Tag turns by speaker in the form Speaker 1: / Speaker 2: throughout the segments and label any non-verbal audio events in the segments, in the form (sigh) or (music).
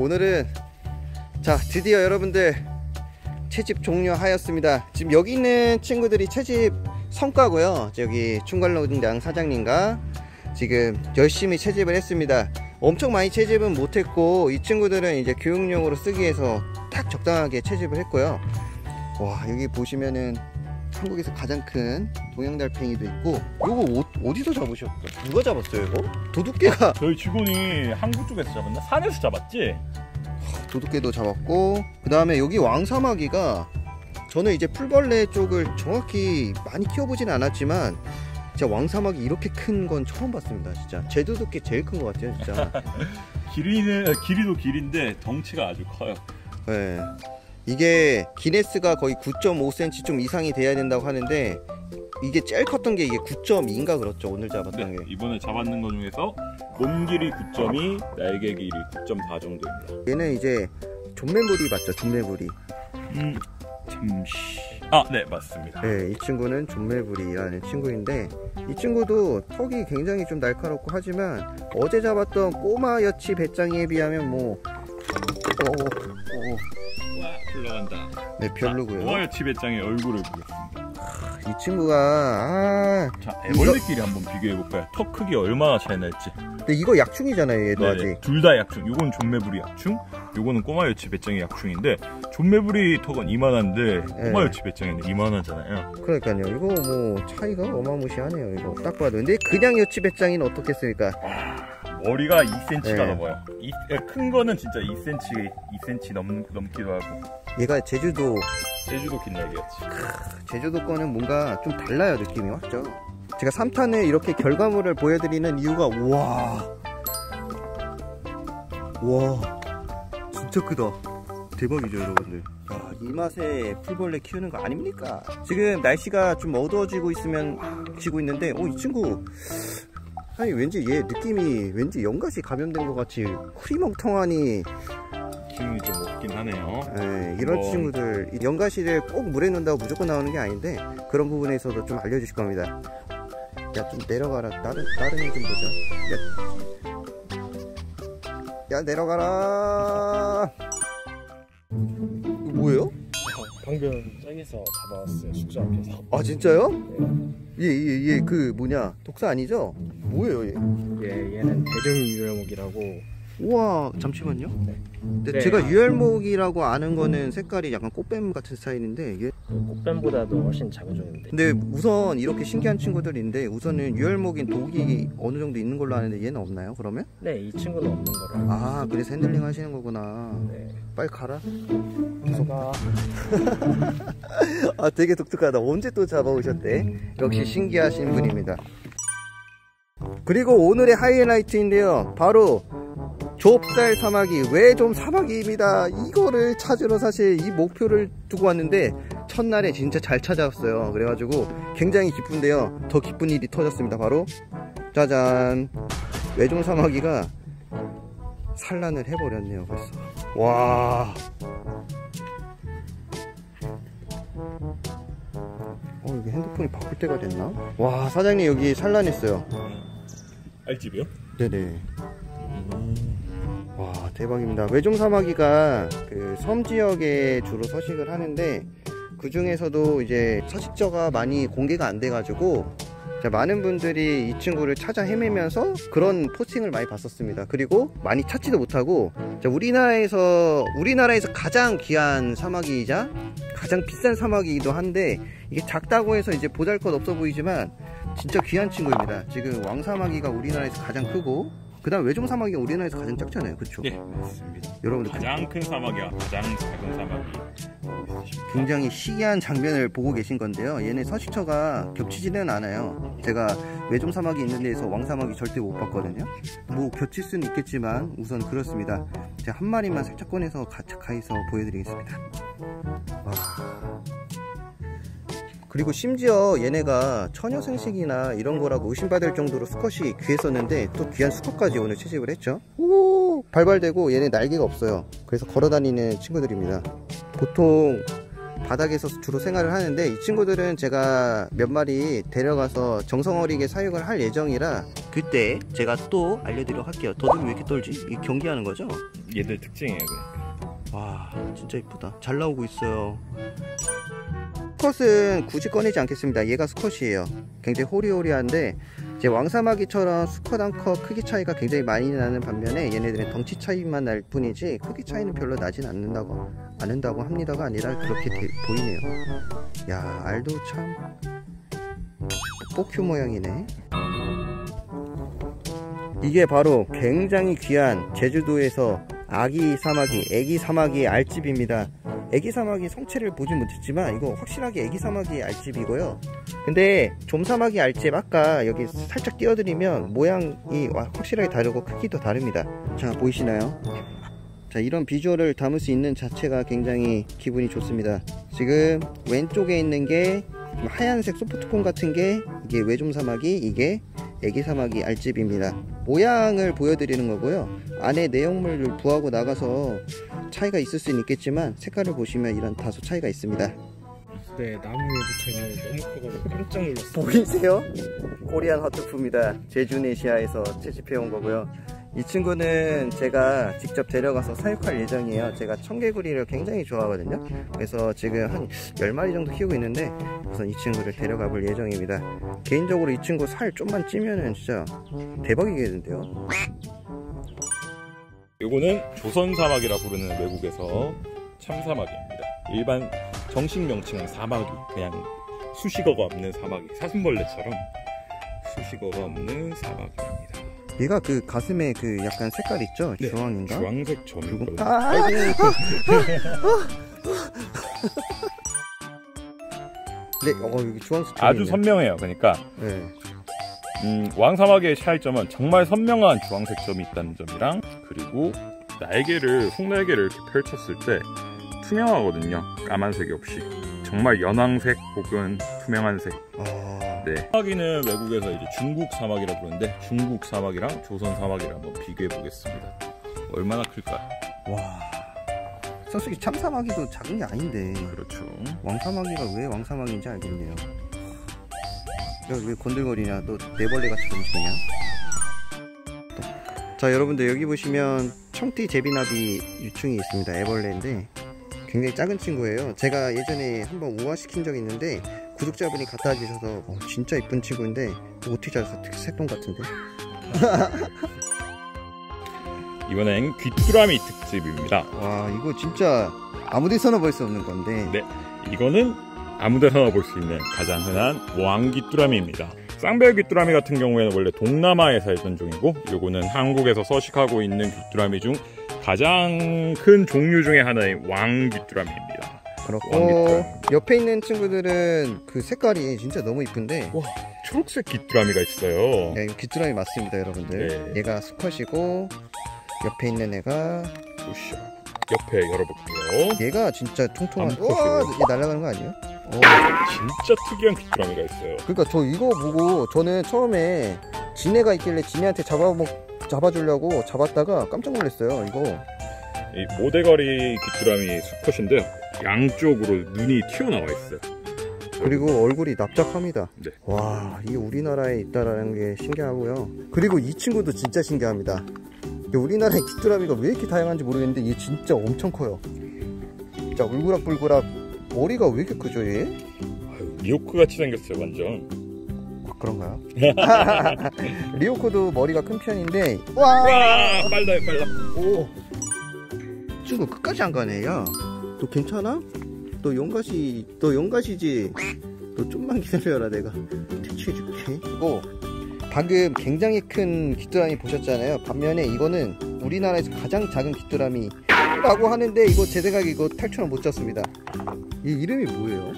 Speaker 1: 오늘은 자 드디어 여러분들 채집 종료하였습니다. 지금 여기 있는 친구들이 채집 성과고요. 저기 충갈농장 사장님과 지금 열심히 채집을 했습니다. 엄청 많이 채집은 못했고 이 친구들은 이제 교육용으로 쓰기 위해서 딱 적당하게 채집을 했고요. 와 여기 보시면은 한국에서 가장 큰 동양달팽이도 있고 이거 어, 디서 잡으셨어요? 누가 잡았어요 이거? 도둑개가 (laughs)
Speaker 2: 저희 직원이 한국 쪽에서 잡았나? 산에서 잡았지?
Speaker 1: 도둑개도 잡았고 그 다음에 여기 왕사마귀가 저는 이제 풀벌레 쪽을 정확히 많이 키워보진 않았지만 진짜 왕사마귀 이렇게 큰 건 처음 봤습니다 진짜 제도둑개 제일 큰 것 같아요 진짜 (laughs)
Speaker 2: 길이는 어, 길이도 길인데 덩치가 아주 커요.
Speaker 1: 네. 이게 기네스가 거의 9.5cm 좀 이상이 돼야 된다고 하는데 이게 제일 컸던 게 이게 9.2인가 그렇죠 오늘 잡았던
Speaker 2: 네,
Speaker 1: 게
Speaker 2: 이번에 잡았는 것 중에서 몸 길이 9.2, 날개 길이 9.4 정도입니다.
Speaker 1: 얘는 이제 존매부리 맞죠 존매부리
Speaker 2: 음, 잠시. 아, 네, 맞습니다.
Speaker 1: 네, 이 친구는 존매부리라는 친구인데 이 친구도 턱이 굉장히 좀 날카롭고 하지만 어제 잡았던 꼬마 여치 배짱이에 비하면 뭐 어, 어,
Speaker 2: 흘러간다.
Speaker 1: 네 별로고요.
Speaker 2: 꼬마요 지배짱의 얼굴을 보겠습니다.
Speaker 1: 이 친구가 아
Speaker 2: 자, 애벌레끼리 한번 비교해볼까요? 턱 크기 얼마나 차이 날지.
Speaker 1: 근데 이거 약충이잖아요 얘도 아직.
Speaker 2: 둘 다 약충. 요건 존매부리 약충, 요거는 꼬마요치 배짱의 약충인데 존매부리 턱은 이만한데
Speaker 1: 네.
Speaker 2: 꼬마요치 배짱이는 이만하잖아요.
Speaker 1: 그러니까요 이거 뭐 차이가 어마무시하네요 이거 딱 봐도 근데 그냥 여치 배짱이는 어떻겠습니까?
Speaker 2: 머리가 2cm가
Speaker 1: 네.
Speaker 2: 넘어요. 이, 에, 큰 거는 진짜 2cm, 2cm 넘, 넘기도 하고
Speaker 1: 얘가 제주도
Speaker 2: 제주도 긴 날개였지.
Speaker 1: 제주도 거는 뭔가 좀 달라요 느낌이 맞죠? 제가 3탄에 이렇게 결과물을 보여드리는 이유가 와, 와, 진짜 크다. 대박이죠 여러분들. 야, 이 맛에 풀벌레 키우는 거 아닙니까? 지금 날씨가 좀 어두워지고 있으면 지고 있는데, 어 이 친구 아니 왠지 얘 느낌이 왠지 연갓이 감염된 것 같이 흐리멍텅하니
Speaker 2: 기운이 좀 없긴 하네요.
Speaker 1: 에, 이런
Speaker 2: 뭐.
Speaker 1: 친구들 이 연가시를 꼭 물에 넣는다고 무조건 나오는 게 아닌데 그런 부분에서도 좀 알려주실 겁니다 야 좀 내려가라 다른 다른 애좀 보자 야, 야 내려가라 이거 뭐예요?
Speaker 3: 방금 저기서 잡아왔어요 숙소 앞에서
Speaker 1: 아 진짜요? 얘얘 얘그 뭐냐 독사 아니죠? 뭐예요 얘?
Speaker 3: 예, 얘는 대륙유혈목이라고.
Speaker 1: 우와 잠시만요. 근데
Speaker 3: 네.
Speaker 1: 제가 유혈목이라고 아는 거는 색깔이 약간 꽃뱀 같은 스타일인데 얘
Speaker 3: 꽃뱀보다도 훨씬 작은 종인데.
Speaker 1: 근데 우선 이렇게 신기한 친구들인데 우선은 유혈목인 독이 어느 정도 있는 걸로 아는데 얘는 없나요 그러면?
Speaker 3: 네, 이 친구는 없는 알고.
Speaker 1: 아 그래서 핸들링 하시는 거구나.
Speaker 3: 네.
Speaker 1: 빨리 가라.
Speaker 3: 무서가. (laughs)
Speaker 1: 아 되게 독특하다. 언제 또 잡아오셨대? 역시 신기하신 분입니다 그리고 오늘의 하이라이트인데요. 바로 좁쌀 사마귀 왜 좀 사마귀입니다. 이거를 찾으러 사실 이 목표를 두고 왔는데 첫날에 진짜 잘 찾아왔어요. 그래가지고 굉장히 기쁜데요. 더 기쁜 일이 터졌습니다. 바로 짜잔. 외종 사마귀가 산란을 해버렸네요 벌써. 와. 어, 여기 핸드폰이 바꿀 때가 됐나? 와, 사장님 여기 산란했어요.
Speaker 2: 알집이요?
Speaker 1: 네네. 와, 대박입니다. 외종 사마귀가 그 섬 지역에 주로 서식을 하는데 그 중에서도 이제 서식처가 많이 공개가 안 돼가지고 자, 많은 분들이 이 친구를 찾아 헤매면서 그런 포스팅을 많이 봤었습니다. 그리고 많이 찾지도 못하고 자, 우리나라에서 우리나라에서 가장 귀한 사마귀이자 가장 비싼 사마귀이기도 한데 이게 작다고 해서 이제 보잘것 없어 보이지만 진짜 귀한 친구입니다. 지금 왕사마귀가 우리나라에서 가장 크고 그 다음 외종 사마귀가 우리나라에서 가장 작잖아요. 그렇죠?
Speaker 2: 네, 맞습니다.
Speaker 1: 여러분들
Speaker 2: 가장 큰 사마귀와 가장 작은 사마귀.
Speaker 1: 굉장히 희귀한 장면을 보고 계신 건데요. 얘네 서식처가 겹치지는 않아요. 제가 외종 사막이 있는 데에서 왕 사막이 절대 못 봤거든요. 뭐 겹칠 수는 있겠지만 우선 그렇습니다. 제가 한 마리만 살짝 꺼내서 가까이서 보여드리겠습니다. 와. 그리고 심지어 얘네가 처녀생식이나 이런 거라고 의심받을 정도로 수컷이 귀했었는데 또 귀한 수컷까지 오늘 채집을 했죠. 오, 발발되고 얘네 날개가 없어요. 그래서 걸어다니는 친구들입니다. 보통 바닥에서 주로 생활을 하는데 이 친구들은 제가 몇 마리 데려가서 정성어리게 사육을 할 예정이라 그때 제가 또 알려드리도록 할게요. 더듬이 왜 이렇게 떨지? 이 경기하는 거죠?
Speaker 2: 얘들 특징이에요. 그러니까.
Speaker 1: 와 진짜 이쁘다 잘 나오고 있어요 수컷은 굳이 꺼내지 않겠습니다. 얘가 수컷이에요. 굉장히 호리호리한데 이제 왕사마귀처럼 수컷 암컷 크기 차이가 굉장히 많이 나는 반면에 얘네들은 덩치 차이만 날 뿐이지 크기 차이는 별로 나진 않는다고 않는다고 합니다가 아니라 그렇게 돼- 보이네요. 야 알도 참 뽀큐 모양이네. 이게 바로 굉장히 귀한 제주도에서 아기 사마귀, 애기 사마귀 알집입니다. 애기 사마귀 성체를 보진 못했지만 이거 확실하게 애기 사마귀 알집이고요. 근데 좀 사마귀 알집 아까 여기 살짝 띄워드리면 모양이 와- 확실하게 다르고 크기도 다릅니다. 자 보이시나요? 자 이런 비주얼을 담을 수 있는 자체가 굉장히 기분이 좋습니다. 지금 왼쪽에 있는 게 하얀색 소프트콘 같은 게 이게 외좀 사마귀, 이게 애기 사마귀 알집입니다. 모양을 보여드리는 거고요. 안에 내용물을 부하고 나가서 차이가 있을 수는 있겠지만 색깔을 보시면 이런 다소 차이가 있습니다.
Speaker 3: 네 나무에 붙어있는 너무 커가지고 깜짝 놀랐어요.
Speaker 1: 보이세요? 코리안 허트프입니다. 제주네시아에서 채집해 온 거고요. 이 친구는 제가 직접 데려가서 사육할 예정이에요. 제가 청개구리를 굉장히 좋아하거든요. 그래서 지금 한 10마리 정도 키우고 있는데 우선 이 친구를 데려가 볼 예정입니다. 개인적으로 이 친구 살 좀만 찌면은 진짜 대박이겠는데요?
Speaker 2: 요거는 조선 사막이라 부르는 외국에서 참사막입니다. 일반 정식 명칭은 사막이 그냥 수식어가 없는 사막이 사슴벌레처럼 수식어가 없는 사막입니다.
Speaker 1: 얘가 그 가슴에 그 약간 색깔 있죠?
Speaker 2: 네,
Speaker 1: 주황인가?
Speaker 2: 주황색 점이 있거든요.
Speaker 1: 아, (laughs) 네, 어, 여기 주황색 점이
Speaker 2: 아주. 선명해요. 그러니까
Speaker 1: 네.
Speaker 2: 음, 왕사막의 차이점은 정말 선명한 주황색 점이 있다는 점이랑 그리고 날개를 속날개를 이렇게 펼쳤을 때 투명하거든요. 까만색이 없이 정말 연황색 혹은 투명한 색.
Speaker 1: 아,
Speaker 2: 네. 사마귀는 외국에서 이제 중국 사막이라 부르는데 중국 사막이랑 조선 사막이랑 한번 비교해 보겠습니다. 얼마나 클까요?
Speaker 1: 와. 솔직히 참사마귀도 작은 게 아닌데
Speaker 2: 그렇죠.
Speaker 1: 왕사마귀가 왜 왕사마귀인지 알겠네요. 여기 왜 건들거리냐? 또 네벌레 같이 움직이냐? 또. 자, 여러분들 여기 보시면 청띠 제비나비 유충이 있습니다. 애벌레인데 굉장히 작은 친구예요. 제가 예전에 한번 우화시킨 적이 있는데 구독자분이 갖다 주셔서 어, 진짜 이쁜 친구인데 어떻게 잘서 색동 같은데? (laughs)
Speaker 2: 이번엔 귀뚜라미 특집입니다.
Speaker 1: 와, 이거 진짜 아무데서나 볼 수 없는 건데
Speaker 2: 네. 이거는 아무데서나 볼 수 있는 가장 흔한 왕귀뚜라미입니다. 쌍별 귀뚜라미 같은 경우에는 원래 동남아에 살던 종이고 요거는 한국에서 서식하고 있는 귀뚜라미 중 가장 큰 종류 중에 하나인 왕 귀뚜라미입니다.
Speaker 1: 그렇고
Speaker 2: 왕귀뚜라미.
Speaker 1: 옆에 있는 친구들은 그 색깔이 진짜 너무 이쁜데
Speaker 2: 와 초록색 귀뚜라미가 있어요.
Speaker 1: 네, 귀뚜라미 맞습니다 여러분들
Speaker 2: 네.
Speaker 1: 얘가 수컷이고 옆에 있는 애가
Speaker 2: 보시죠. 옆에 열어볼게요.
Speaker 1: 얘가 진짜 통통한. 우와 얘 날아가는 거 아니에요? 어,
Speaker 2: 진짜 특이한 귀뚜라미가 있어요.
Speaker 1: 그러니까 저 이거 보고 저는 처음에 지네가 있길래 지네한테 잡아먹 잡아주려고 잡았다가 깜짝 놀랐어요 이거
Speaker 2: 이 모대거리 귀뚜라미 수컷인데요. 양쪽으로 눈이 튀어나와 있어요.
Speaker 1: 그리고 얼굴이 납작합니다
Speaker 2: 네.
Speaker 1: 와 이게 우리나라에 있다라는 게 신기하고요 그리고 이 친구도 진짜 신기합니다 이게 우리나라의 귀뚜라미가 왜 이렇게 다양한지 모르겠는데 얘 진짜 엄청 커요 진짜 울그락불그락 머리가 왜 이렇게 크죠 얘?
Speaker 2: 아유, 미호크 같이 생겼어요, 완전.
Speaker 1: 아, 그런가요? (laughs) 리오코도 머리가 큰 편인데 와!
Speaker 2: 와, 빨라요, 빨라.
Speaker 1: 오 친구 끝까지 안 가네 야너 괜찮아? 너 용가시 너 용가시지? 너 좀만 기다려라 내가 퇴치해줄게 이거 방금 굉장히 큰 귀뚜라미 보셨잖아요 반면에 이거는 우리나라에서 가장 작은 귀뚜라미 라고 하는데 이거 제 생각에 이거 탈출은 못 잡습니다 이 이름이 뭐예요?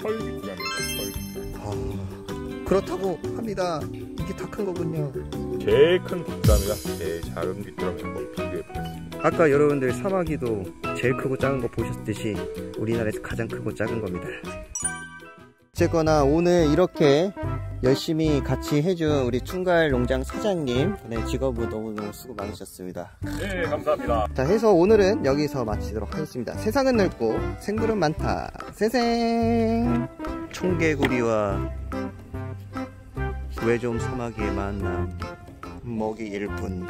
Speaker 2: 털 귀뚜라미입니다, 털.
Speaker 1: 아 그렇다고 합니다 이게 다 큰 거군요
Speaker 2: 제일 큰 귀뚜라미가 제일 작은 귀뚜라미 한번 비교해 보겠습니다.
Speaker 1: 아까 여러분들 사마귀도 제일 크고 작은 거 보셨듯이 우리나라에서 가장 크고 작은 겁니다. 어쨌거나 오늘 이렇게 열심히 같이 해준 우리 충갈 농장 사장님 네, 직업을 너무너무 수고 많으셨습니다.
Speaker 2: 네, 감사합니다.
Speaker 1: 자 해서 오늘은 여기서 마치도록 하겠습니다. 세상은 넓고 생물은 많다. 세생 청개구리와 외좀 사마귀의 만남 먹이 일뿐